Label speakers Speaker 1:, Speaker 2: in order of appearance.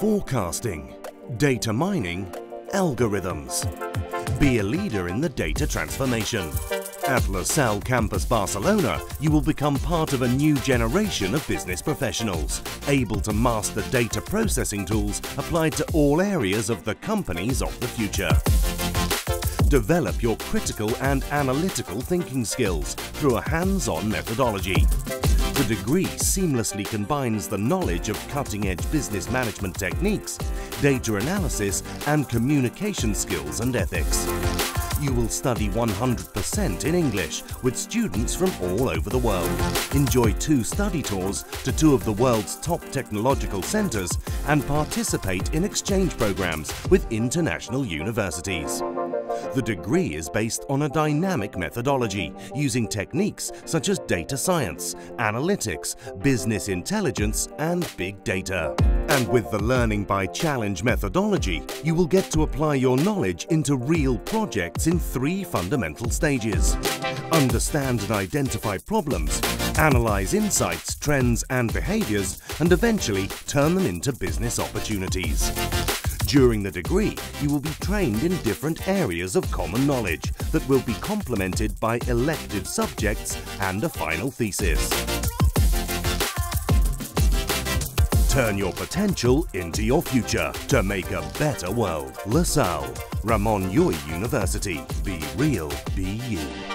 Speaker 1: forecasting, data mining, algorithms. Be a leader in the data transformation. At La Salle Campus Barcelona, you will become part of a new generation of business professionals, able to master data processing tools applied to all areas of the companies of the future. Develop your critical and analytical thinking skills through a hands-on methodology. The degree seamlessly combines the knowledge of cutting-edge business management techniques, data analysis and communication skills and ethics. You will study 100% in English with students from all over the world. Enjoy two study tours to two of the world's top technological centres and participate in exchange programs with international universities. The degree is based on a dynamic methodology using techniques such as data science, analytics, business intelligence and big data. And with the Learning by Challenge methodology, you will get to apply your knowledge into real projects in three fundamental stages. Understand and identify problems, analyze insights, trends and behaviors, and eventually turn them into business opportunities. During the degree, you will be trained in different areas of common knowledge that will be complemented by elective subjects and a final thesis. Turn your potential into your future to make a better world. La Salle, Ramon Llull University. Be real, be you.